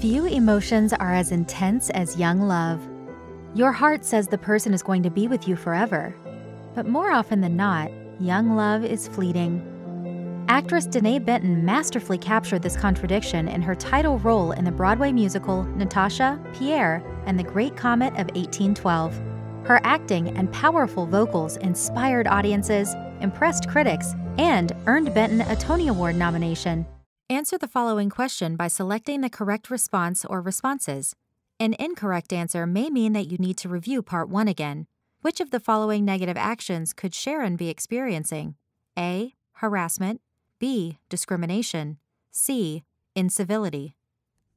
Few emotions are as intense as young love. Your heart says the person is going to be with you forever. But more often than not, young love is fleeting. Actress Denée Benton masterfully captured this contradiction in her title role in the Broadway musical Natasha, Pierre, and the Great Comet of 1812. Her acting and powerful vocals inspired audiences, impressed critics, and earned Benton a Tony Award nomination. Answer the following question by selecting the correct response or responses. An incorrect answer may mean that you need to review Part 1 again. Which of the following negative actions could Sharon be experiencing? A. Harassment. B. Discrimination. C. Incivility.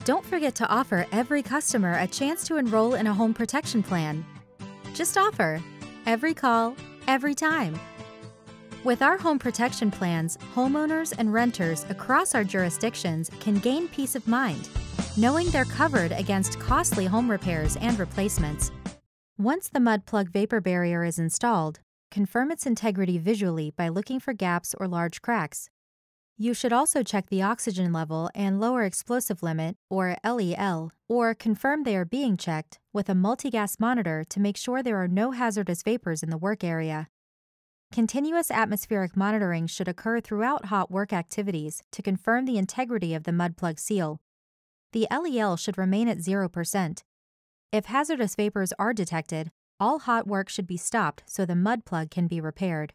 Don't forget to offer every customer a chance to enroll in a home protection plan. Just offer. Every call, every time. With our home protection plans, homeowners and renters across our jurisdictions can gain peace of mind, knowing they're covered against costly home repairs and replacements. Once the mud plug vapor barrier is installed, confirm its integrity visually by looking for gaps or large cracks. You should also check the oxygen level and lower explosive limit, or LEL, or confirm they are being checked with a multi-gas monitor to make sure there are no hazardous vapors in the work area. Continuous atmospheric monitoring should occur throughout hot work activities to confirm the integrity of the mud plug seal. The LEL should remain at 0%. If hazardous vapors are detected, all hot work should be stopped so the mud plug can be repaired.